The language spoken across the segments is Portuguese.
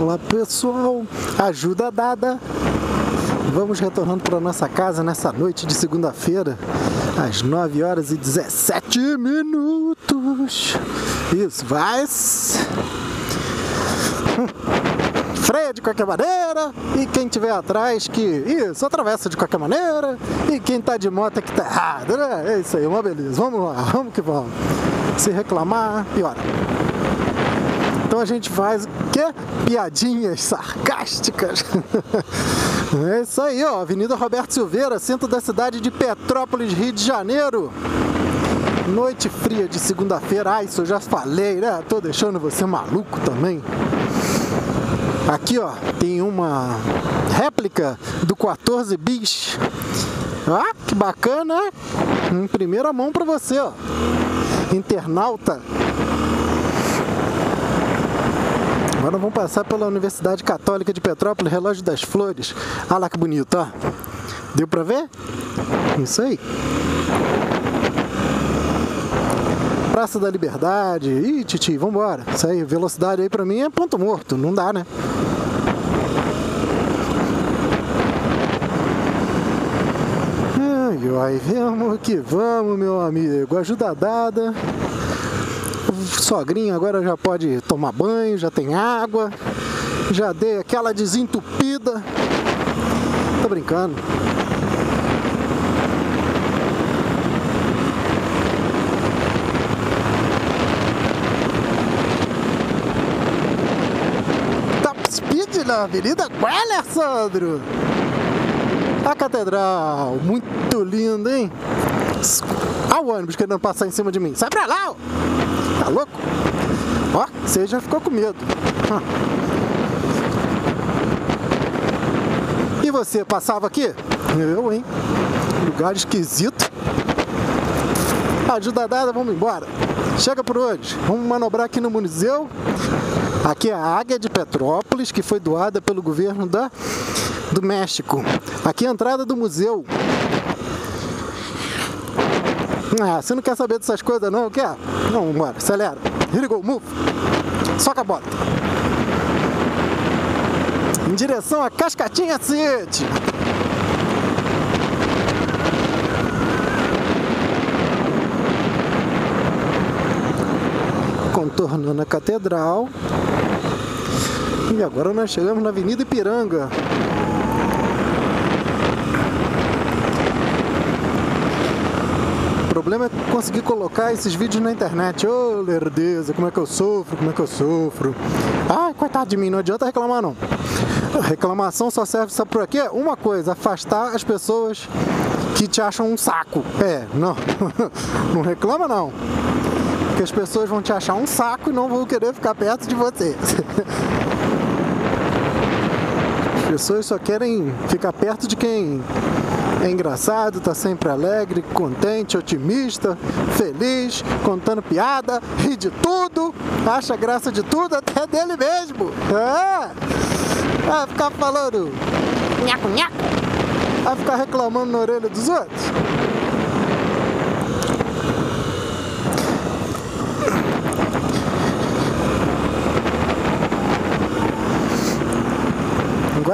Olá pessoal, ajuda dada. Vamos retornando para nossa casa nessa noite de segunda-feira, às 9 horas e 17 minutos. Isso, vai. Freia de qualquer maneira, e quem tiver atrás que isso, atravessa de qualquer maneira, e quem tá de moto é que tá errado, né? É isso aí, uma beleza. Vamos lá, vamos que vamos. Se reclamar, piora. A gente faz que piadinhas sarcásticas. é isso aí, ó, Avenida Roberto Silveira, centro da cidade de Petrópolis, Rio de Janeiro. Noite fria de segunda-feira. Ah, isso eu já falei, né? Tô deixando você maluco também. Aqui, ó, tem uma réplica do 14 bis. Ah, que bacana, em primeira mão para você, ó. Internauta Agora vamos passar pela Universidade Católica de Petrópolis, Relógio das Flores. Olha lá que bonito, ó. Deu pra ver? Isso aí. Praça da Liberdade. Ih, Titi, vambora. Isso aí, velocidade aí pra mim é ponto morto. Não dá, né? Ai, ai, vamos que vamos, meu amigo. Ajuda dada sogrinho agora já pode tomar banho, já tem água, já dei aquela desentupida. Tô brincando. Top Speed na Avenida Queller, Sandro! A catedral, muito lindo, hein? Olha o ônibus querendo passar em cima de mim. Sai pra lá! Ó. Tá louco? Ó, você já ficou com medo. E você, passava aqui? Eu, hein? Lugar esquisito. Ajuda dada, vamos embora. Chega por hoje. Vamos manobrar aqui no museu. Aqui é a Águia de Petrópolis, que foi doada pelo governo da, do México. Aqui é a entrada do museu. Ah, você não quer saber dessas coisas não, quer? Não, bora, acelera. Here we go, move. Soca a bota. Em direção a Cascatinha City. Contornando a catedral. E agora nós chegamos na Avenida Ipiranga. Problema é conseguir colocar esses vídeos na internet. Ô, oh, lerdeza, como é que eu sofro, como é que eu sofro. Ai, coitado de mim, não adianta reclamar não. reclamação só serve só por aqui. Uma coisa, afastar as pessoas que te acham um saco. É, não. não reclama não. Porque as pessoas vão te achar um saco e não vão querer ficar perto de você. As pessoas só querem ficar perto de quem é engraçado, tá sempre alegre, contente, otimista, feliz, contando piada, ri de tudo, acha graça de tudo, até dele mesmo. É. Vai ficar falando nhaco, nhaco. Vai ficar reclamando na orelha dos outros.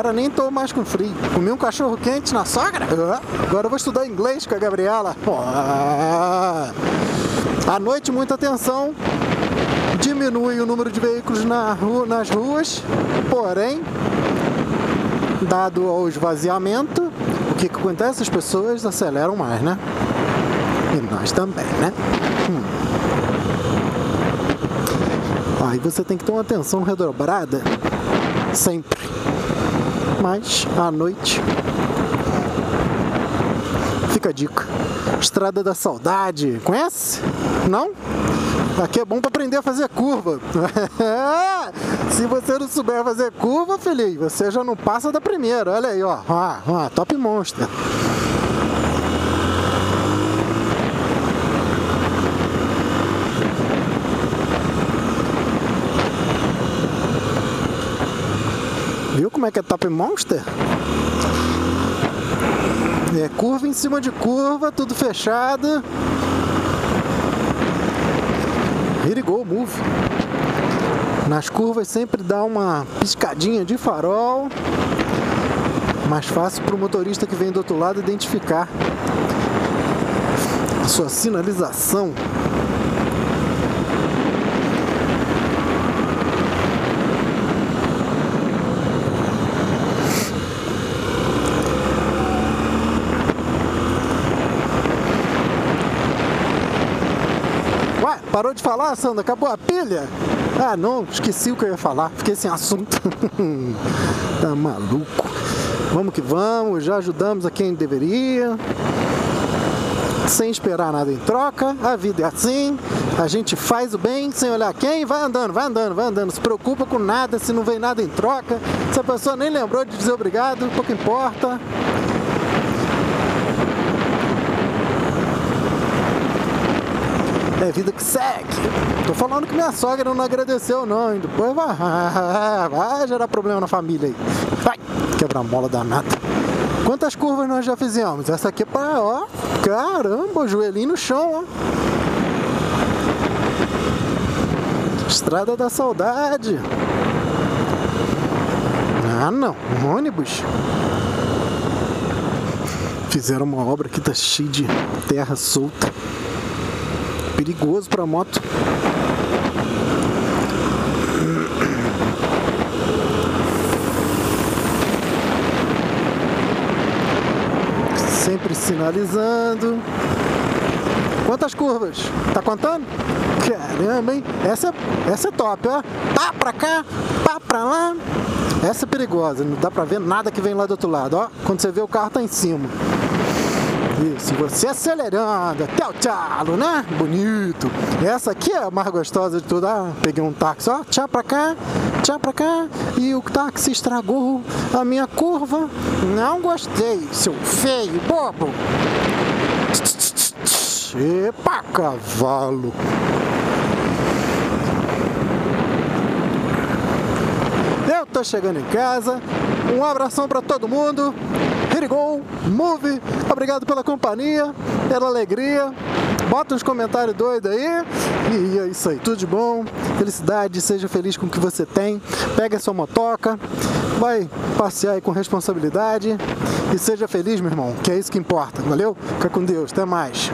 Agora nem tô mais com frio. Comi um cachorro quente na sogra? Agora eu vou estudar inglês com a Gabriela. À noite, muita atenção. Diminui o número de veículos na rua, nas ruas, porém, dado o esvaziamento, o que, que acontece? As pessoas aceleram mais, né? E nós também, né? Hum. Aí você tem que ter uma atenção redobrada sempre mas à noite fica a dica. Estrada da Saudade, conhece? Não? Aqui é bom para aprender a fazer curva. Se você não souber fazer curva, filhinho, você já não passa da primeira. Olha aí, ó. ó, ó top monster. Como é que é Top Monster? É curva em cima de curva, tudo fechado. Here go, move. Nas curvas sempre dá uma piscadinha de farol. Mais fácil para o motorista que vem do outro lado identificar a sua sinalização. Parou de falar, Sandra? Acabou a pilha? Ah, não, esqueci o que eu ia falar. Fiquei sem assunto. tá maluco. Vamos que vamos, já ajudamos a quem deveria. Sem esperar nada em troca. A vida é assim. A gente faz o bem sem olhar quem. Vai andando, vai andando, vai andando. Se preocupa com nada se não vem nada em troca. Se a pessoa nem lembrou de dizer obrigado, pouco importa. É vida que segue. Tô falando que minha sogra não agradeceu, não. E depois vai, vai gerar problema na família aí. Vai, quebrar mola danada. Quantas curvas nós já fizemos? Essa aqui é pra, ó, caramba, joelhinho no chão, ó. Estrada da Saudade. Ah, não, um ônibus. Fizeram uma obra que tá cheia de terra solta perigoso para moto. Sempre sinalizando. Quantas curvas? Tá contando? Caramba, hein? Essa essa é top, ó. Pá pra cá, pá pra lá. Essa é perigosa, não dá pra ver nada que vem lá do outro lado, ó. Quando você vê o carro tá em cima. Isso, você acelerando até o tchalo, né? Bonito. Essa aqui é a mais gostosa de tudo. Ah, peguei um táxi, ó, tchá pra cá, tchá pra cá. E o táxi estragou a minha curva. Não gostei, seu feio, bobo. Epa, cavalo. Eu tô chegando em casa. Um abração para todo mundo. Here go, move. Obrigado pela companhia, pela alegria. Bota uns comentários doidos aí. E é isso aí, tudo de bom. Felicidade, seja feliz com o que você tem. Pega a sua motoca, vai passear aí com responsabilidade. E seja feliz, meu irmão, que é isso que importa. Valeu? Fica com Deus, até mais.